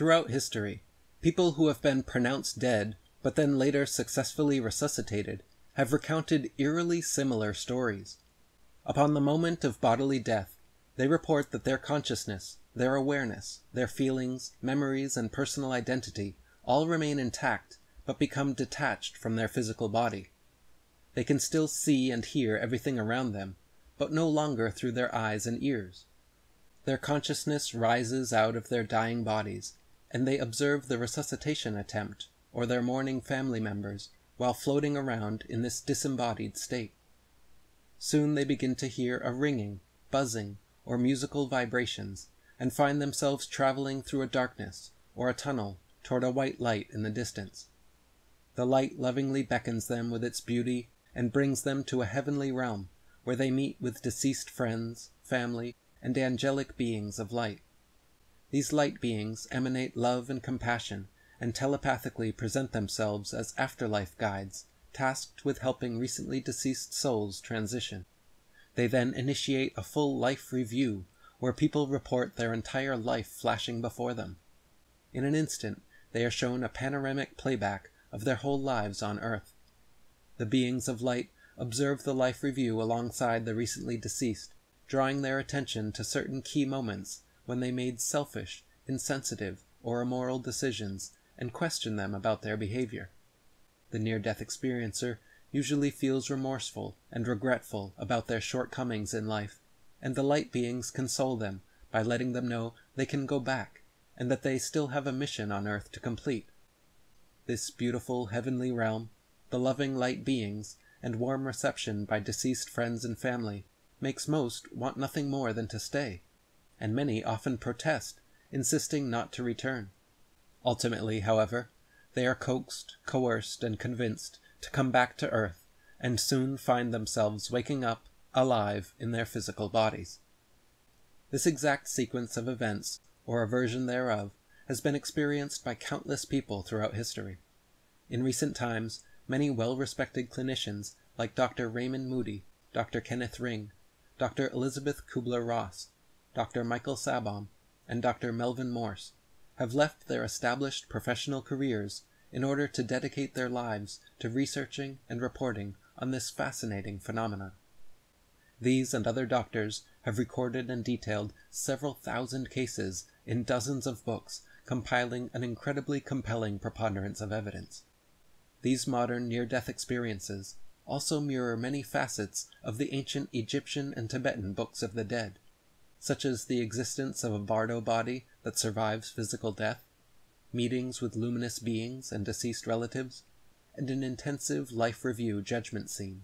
Throughout history, people who have been pronounced dead, but then later successfully resuscitated, have recounted eerily similar stories. Upon the moment of bodily death, they report that their consciousness, their awareness, their feelings, memories, and personal identity all remain intact but become detached from their physical body. They can still see and hear everything around them, but no longer through their eyes and ears. Their consciousness rises out of their dying bodies, and they observe the resuscitation attempt or their mourning family members while floating around in this disembodied state. Soon they begin to hear a ringing, buzzing, or musical vibrations, and find themselves traveling through a darkness or a tunnel toward a white light in the distance. The light lovingly beckons them with its beauty and brings them to a heavenly realm where they meet with deceased friends, family, and angelic beings of light. These light beings emanate love and compassion and telepathically present themselves as afterlife guides tasked with helping recently deceased souls transition. They then initiate a full life review where people report their entire life flashing before them. In an instant, they are shown a panoramic playback of their whole lives on Earth. The beings of light observe the life review alongside the recently deceased, drawing their attention to certain key moments when they made selfish, insensitive, or immoral decisions and question them about their behavior. The near death experiencer usually feels remorseful and regretful about their shortcomings in life, and the light beings console them by letting them know they can go back and that they still have a mission on earth to complete. This beautiful heavenly realm, the loving light beings, and warm reception by deceased friends and family makes most want nothing more than to stay, and many often protest, insisting not to return. Ultimately, however, they are coaxed, coerced, and convinced to come back to earth, and soon find themselves waking up, alive, in their physical bodies. This exact sequence of events or a version thereof, has been experienced by countless people throughout history. In recent times, many well respected clinicians like Dr. Raymond Moody, Dr. Kenneth Ring, Dr. Elisabeth Kubler Ross, Dr. Michael Sabom, and Dr. Melvin Morse have left their established professional careers in order to dedicate their lives to researching and reporting on this fascinating phenomenon. These and other doctors have recorded and detailed several thousand cases in dozens of books, compiling an incredibly compelling preponderance of evidence. These modern near death experiences also mirror many facets of the ancient Egyptian and Tibetan books of the dead, such as the existence of a bardo body that survives physical death, meetings with luminous beings and deceased relatives, and an intensive life review judgment scene.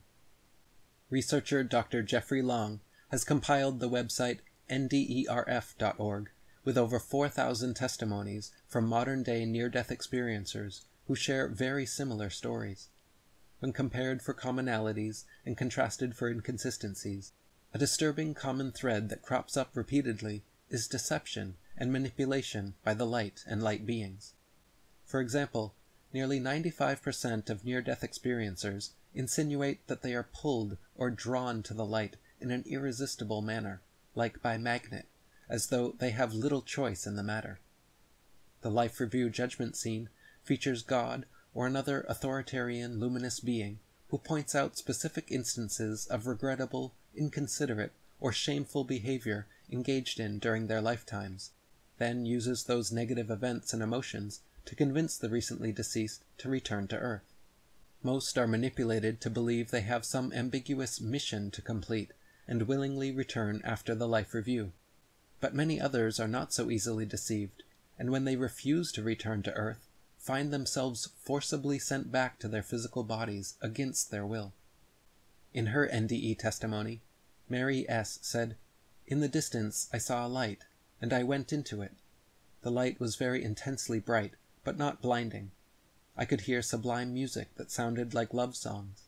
Researcher Dr. Jeffrey Long has compiled the website nderf.org with over 4,000 testimonies from modern day near death experiencers who share very similar stories. When compared for commonalities and contrasted for inconsistencies, a disturbing common thread that crops up repeatedly is deception and manipulation by the light and light beings. For example, nearly 95% of near death experiencers insinuate that they are pulled or drawn to the light in an irresistible manner, like by magnet, as though they have little choice in the matter. The life review judgment scene features God or another authoritarian luminous being who points out specific instances of regrettable, inconsiderate, or shameful behavior engaged in during their lifetimes, then uses those negative events and emotions to convince the recently deceased to return to Earth. Most are manipulated to believe they have some ambiguous mission to complete and willingly return after the life review. But many others are not so easily deceived, and when they refuse to return to Earth, find themselves forcibly sent back to their physical bodies against their will. In her NDE testimony, Mary S. said, In the distance I saw a light, and I went into it. The light was very intensely bright, but not blinding. I could hear sublime music that sounded like love songs.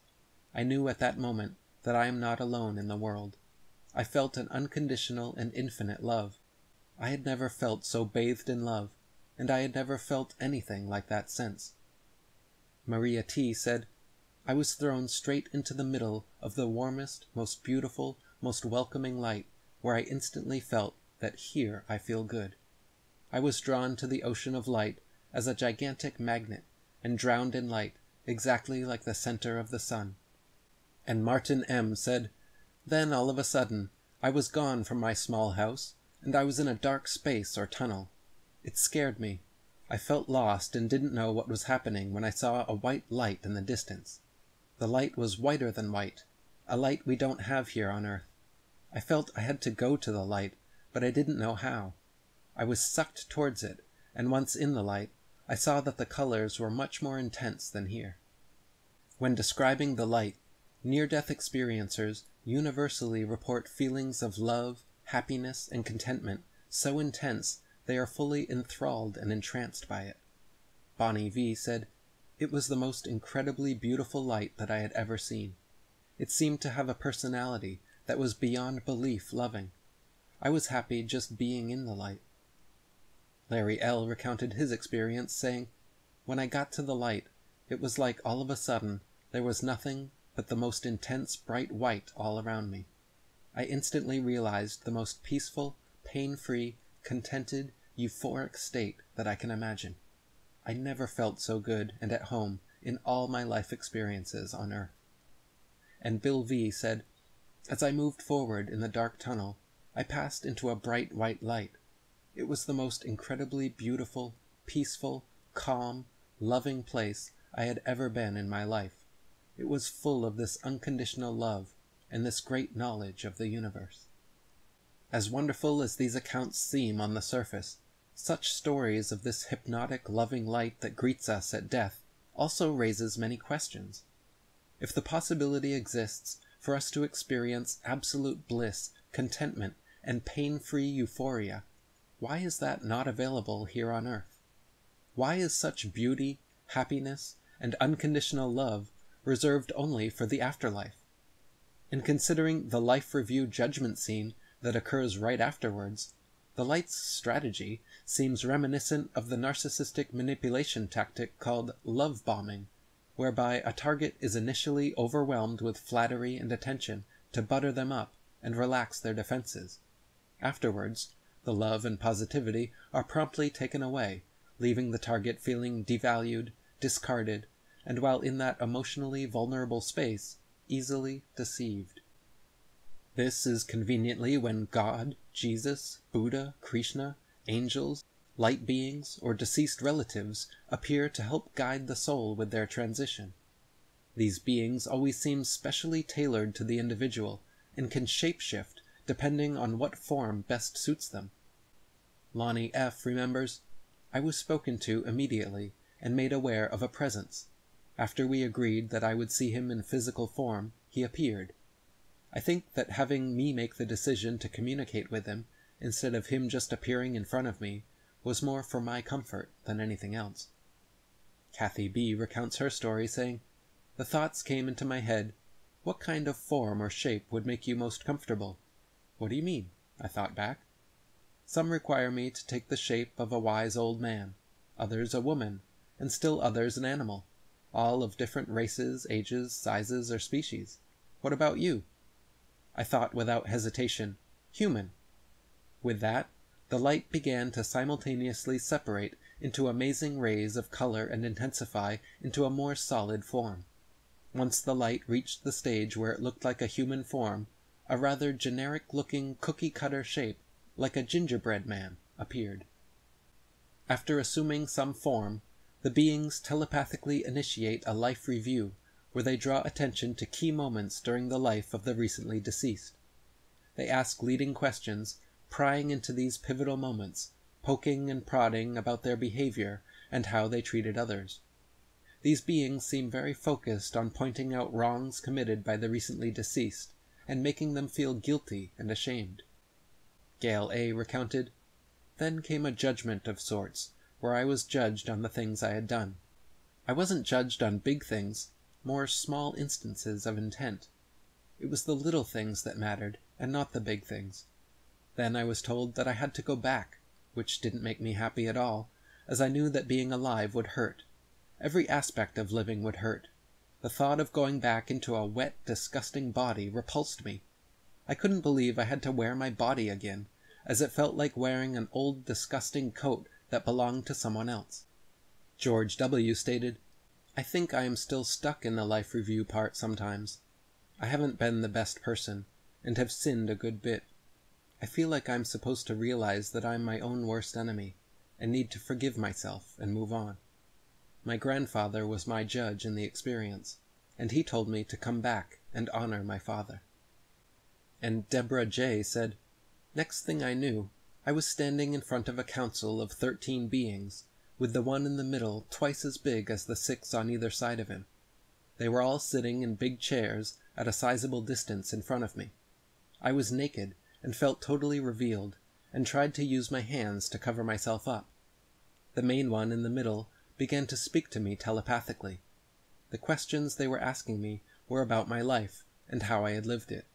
I knew at that moment that I am not alone in the world. I felt an unconditional and infinite love. I had never felt so bathed in love, and I had never felt anything like that since. Maria T. said, I was thrown straight into the middle of the warmest, most beautiful, most welcoming light, where I instantly felt that here I feel good. I was drawn to the ocean of light as a gigantic magnet and drowned in light, exactly like the center of the sun. And Martin M. said, Then all of a sudden, I was gone from my small house, and I was in a dark space or tunnel. It scared me. I felt lost and didn't know what was happening when I saw a white light in the distance. The light was whiter than white, a light we don't have here on earth. I felt I had to go to the light, but I didn't know how. I was sucked towards it, and once in the light, I saw that the colors were much more intense than here. When describing the light, near-death experiencers universally report feelings of love, happiness, and contentment so intense they are fully enthralled and entranced by it. Bonnie V said, It was the most incredibly beautiful light that I had ever seen. It seemed to have a personality that was beyond belief loving. I was happy just being in the light. Larry L. recounted his experience, saying, When I got to the light, it was like all of a sudden there was nothing but the most intense bright white all around me. I instantly realized the most peaceful, pain-free, contented, euphoric state that I can imagine. I never felt so good and at home in all my life experiences on Earth. And Bill V said, As I moved forward in the dark tunnel, I passed into a bright white light. It was the most incredibly beautiful, peaceful, calm, loving place I had ever been in my life. It was full of this unconditional love and this great knowledge of the universe. As wonderful as these accounts seem on the surface, such stories of this hypnotic, loving light that greets us at death also raises many questions. If the possibility exists for us to experience absolute bliss, contentment, and pain-free euphoria, why is that not available here on earth? Why is such beauty, happiness, and unconditional love reserved only for the afterlife? In considering the life review judgment scene that occurs right afterwards, the light's strategy seems reminiscent of the narcissistic manipulation tactic called love bombing, whereby a target is initially overwhelmed with flattery and attention to butter them up and relax their defenses. Afterwards, the love and positivity are promptly taken away, leaving the target feeling devalued, discarded, and while in that emotionally vulnerable space, easily deceived. This is conveniently when God, Jesus, Buddha, Krishna, angels, light beings, or deceased relatives appear to help guide the soul with their transition. These beings always seem specially tailored to the individual and can shapeshift depending on what form best suits them. Lonnie F. remembers, I was spoken to immediately and made aware of a presence. After we agreed that I would see him in physical form, he appeared. I think that having me make the decision to communicate with him, instead of him just appearing in front of me, was more for my comfort than anything else. Kathy B. recounts her story, saying, The thoughts came into my head, what kind of form or shape would make you most comfortable? What do you mean? I thought back. Some require me to take the shape of a wise old man, others a woman, and still others an animal, all of different races, ages, sizes, or species. What about you? I thought without hesitation, human. With that, the light began to simultaneously separate into amazing rays of color and intensify into a more solid form. Once the light reached the stage where it looked like a human form, a rather generic-looking cookie-cutter shape, like a gingerbread man, appeared. After assuming some form, the beings telepathically initiate a life review where they draw attention to key moments during the life of the recently deceased. They ask leading questions, prying into these pivotal moments, poking and prodding about their behavior and how they treated others. These beings seem very focused on pointing out wrongs committed by the recently deceased and making them feel guilty and ashamed. Gail A. recounted, Then came a judgment of sorts, where I was judged on the things I had done. I wasn't judged on big things, more small instances of intent. It was the little things that mattered, and not the big things. Then I was told that I had to go back, which didn't make me happy at all, as I knew that being alive would hurt. Every aspect of living would hurt. The thought of going back into a wet, disgusting body repulsed me. I couldn't believe I had to wear my body again, as it felt like wearing an old disgusting coat that belonged to someone else. George W. stated, I think I am still stuck in the life review part sometimes. I haven't been the best person, and have sinned a good bit. I feel like I'm supposed to realize that I'm my own worst enemy, and need to forgive myself and move on. My grandfather was my judge in the experience, and he told me to come back and honor my father. And Deborah J. said, Next thing I knew, I was standing in front of a council of thirteen beings, with the one in the middle twice as big as the six on either side of him. They were all sitting in big chairs at a sizable distance in front of me. I was naked and felt totally revealed, and tried to use my hands to cover myself up. The main one in the middle began to speak to me telepathically. The questions they were asking me were about my life and how I had lived it.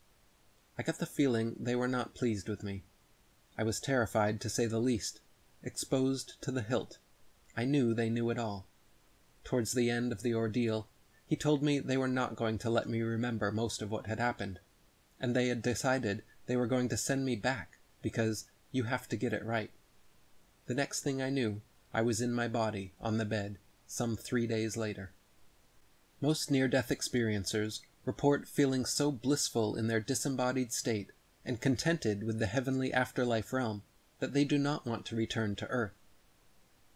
I got the feeling they were not pleased with me. I was terrified, to say the least, exposed to the hilt. I knew they knew it all. Towards the end of the ordeal, he told me they were not going to let me remember most of what had happened, and they had decided they were going to send me back because you have to get it right. The next thing I knew, I was in my body, on the bed, some three days later. Most near death experiencers report feeling so blissful in their disembodied state and contented with the heavenly afterlife realm that they do not want to return to earth.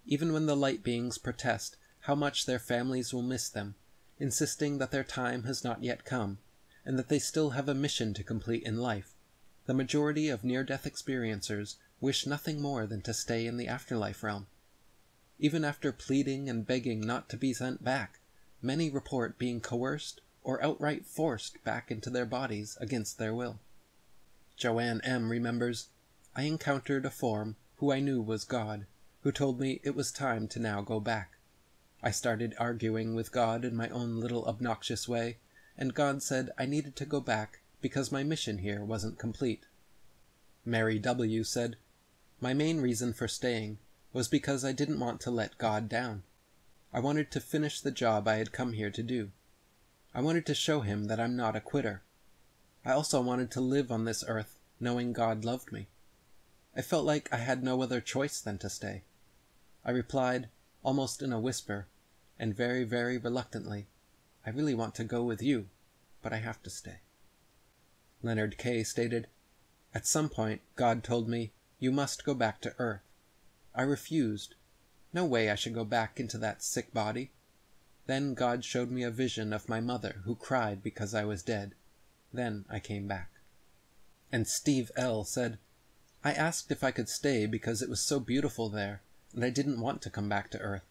Even when the light beings protest how much their families will miss them, insisting that their time has not yet come, and that they still have a mission to complete in life, the majority of near death experiencers wish nothing more than to stay in the afterlife realm. Even after pleading and begging not to be sent back, many report being coerced or outright forced back into their bodies against their will. Joanne M. remembers, I encountered a form who I knew was God, who told me it was time to now go back. I started arguing with God in my own little obnoxious way, and God said I needed to go back because my mission here wasn't complete. Mary W. said, My main reason for staying was because I didn't want to let God down. I wanted to finish the job I had come here to do. I wanted to show him that I'm not a quitter. I also wanted to live on this earth knowing God loved me. I felt like I had no other choice than to stay. I replied, almost in a whisper, and very, very reluctantly, I really want to go with you, but I have to stay. Leonard K. stated, At some point, God told me, You must go back to Earth. I refused. No way I should go back into that sick body. Then God showed me a vision of my mother who cried because I was dead. Then I came back. And Steve L. said, I asked if I could stay because it was so beautiful there, and I didn't want to come back to Earth.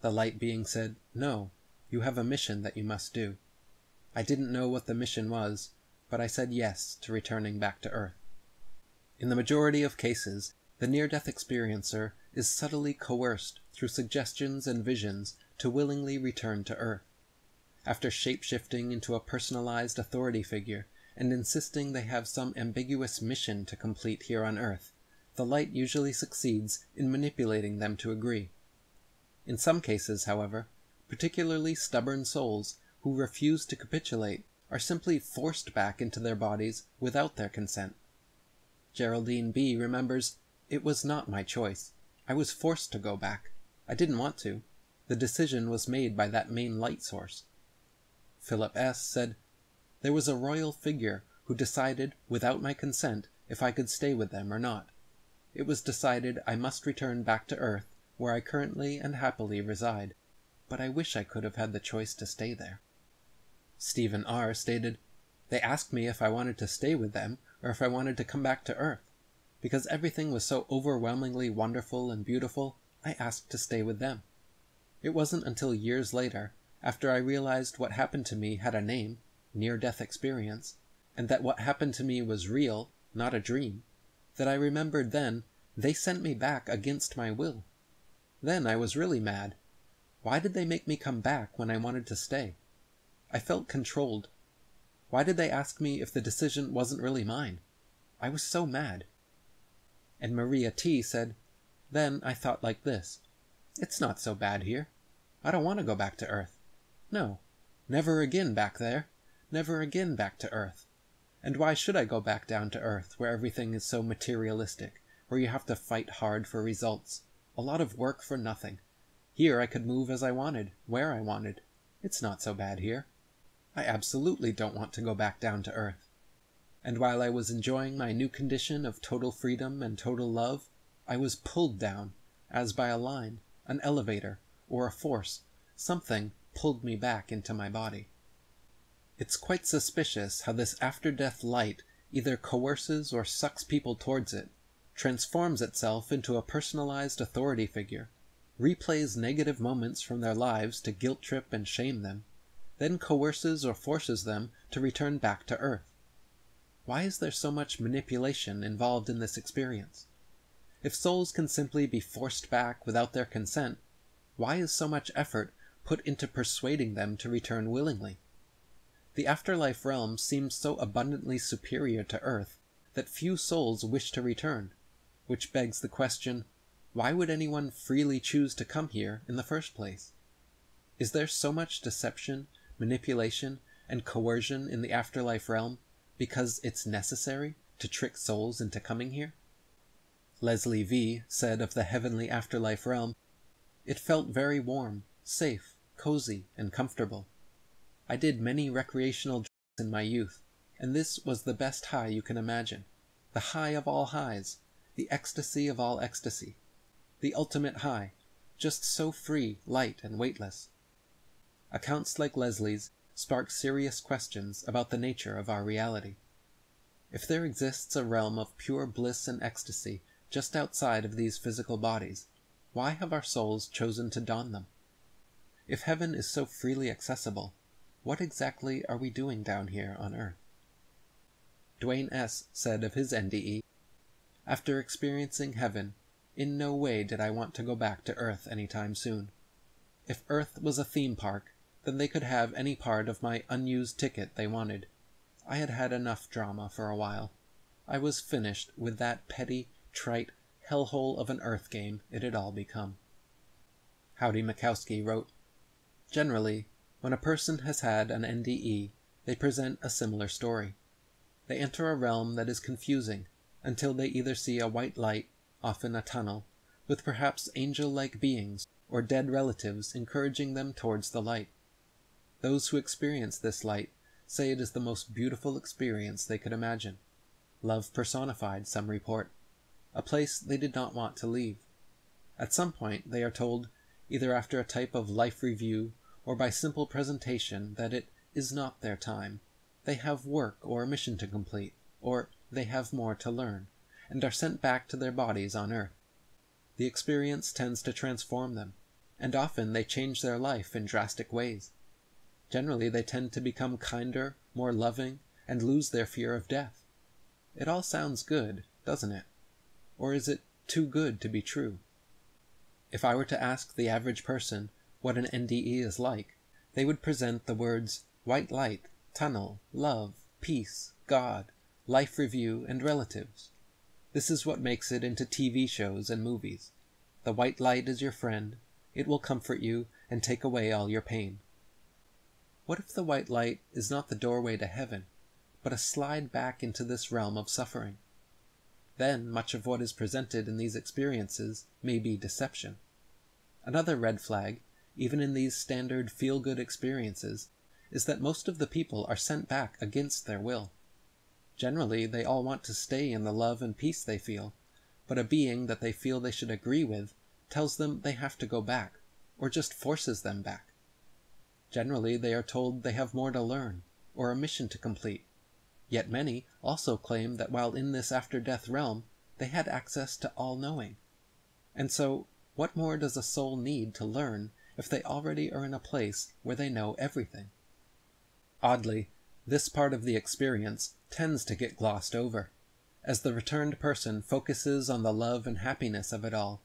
The light being said, No, you have a mission that you must do. I didn't know what the mission was, but I said yes to returning back to Earth. In the majority of cases, the near death experiencer is subtly coerced through suggestions and visions to willingly return to Earth. After shape-shifting into a personalized authority figure and insisting they have some ambiguous mission to complete here on Earth, the light usually succeeds in manipulating them to agree. In some cases, however, particularly stubborn souls who refuse to capitulate are simply forced back into their bodies without their consent. Geraldine B. remembers, It was not my choice. I was forced to go back. I didn't want to. The decision was made by that main light source. Philip S. said, There was a royal figure who decided, without my consent, if I could stay with them or not. It was decided I must return back to Earth, where I currently and happily reside, but I wish I could have had the choice to stay there. Stephen R. stated, They asked me if I wanted to stay with them or if I wanted to come back to Earth. Because everything was so overwhelmingly wonderful and beautiful, I asked to stay with them. It wasn't until years later, after I realized what happened to me had a name, near death experience, and that what happened to me was real, not a dream, that I remembered then they sent me back against my will. Then I was really mad. Why did they make me come back when I wanted to stay? I felt controlled. Why did they ask me if the decision wasn't really mine? I was so mad. And Maria T. said, Then I thought like this. It's not so bad here. I don't want to go back to Earth. No, never again back there. Never again back to Earth. And why should I go back down to earth, where everything is so materialistic, where you have to fight hard for results? A lot of work for nothing. Here I could move as I wanted, where I wanted. It's not so bad here. I absolutely don't want to go back down to earth. And while I was enjoying my new condition of total freedom and total love, I was pulled down, as by a line, an elevator, or a force, something pulled me back into my body. It's quite suspicious how this after-death light either coerces or sucks people towards it, transforms itself into a personalized authority figure, replays negative moments from their lives to guilt trip and shame them, then coerces or forces them to return back to Earth. Why is there so much manipulation involved in this experience? If souls can simply be forced back without their consent, why is so much effort put into persuading them to return willingly? The afterlife realm seems so abundantly superior to Earth that few souls wish to return, which begs the question, why would anyone freely choose to come here in the first place? Is there so much deception, manipulation, and coercion in the afterlife realm because it's necessary to trick souls into coming here? Leslie V said of the heavenly afterlife realm, It felt very warm, safe, cozy, and comfortable. I did many recreational drugs in my youth, and this was the best high you can imagine. The high of all highs, the ecstasy of all ecstasy. The ultimate high, just so free, light, and weightless. Accounts like Leslie's spark serious questions about the nature of our reality. If there exists a realm of pure bliss and ecstasy just outside of these physical bodies, why have our souls chosen to don them? If heaven is so freely accessible, what exactly are we doing down here on Earth? Duane S. said of his NDE, After experiencing heaven, in no way did I want to go back to Earth any time soon. If Earth was a theme park, then they could have any part of my unused ticket they wanted. I had had enough drama for a while. I was finished with that petty, trite hellhole of an Earth game it had all become. Howdy Mikowski wrote, Generally, when a person has had an NDE, they present a similar story. They enter a realm that is confusing until they either see a white light, often a tunnel, with perhaps angel-like beings or dead relatives encouraging them towards the light. Those who experience this light say it is the most beautiful experience they could imagine. Love personified, some report a place they did not want to leave. At some point, they are told, either after a type of life review or by simple presentation, that it is not their time. They have work or a mission to complete, or they have more to learn, and are sent back to their bodies on Earth. The experience tends to transform them, and often they change their life in drastic ways. Generally, they tend to become kinder, more loving, and lose their fear of death. It all sounds good, doesn't it? Or is it too good to be true? If I were to ask the average person what an NDE is like, they would present the words white light, tunnel, love, peace, God, life review, and relatives. This is what makes it into TV shows and movies. The white light is your friend. It will comfort you and take away all your pain. What if the white light is not the doorway to heaven, but a slide back into this realm of suffering? then much of what is presented in these experiences may be deception. Another red flag, even in these standard feel good experiences, is that most of the people are sent back against their will. Generally, they all want to stay in the love and peace they feel, but a being that they feel they should agree with tells them they have to go back, or just forces them back. Generally, they are told they have more to learn, or a mission to complete, Yet many also claim that while in this after-death realm, they had access to all-knowing. And so, what more does a soul need to learn if they already are in a place where they know everything? Oddly, this part of the experience tends to get glossed over. As the returned person focuses on the love and happiness of it all,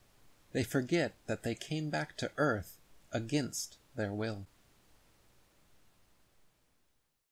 they forget that they came back to Earth against their will.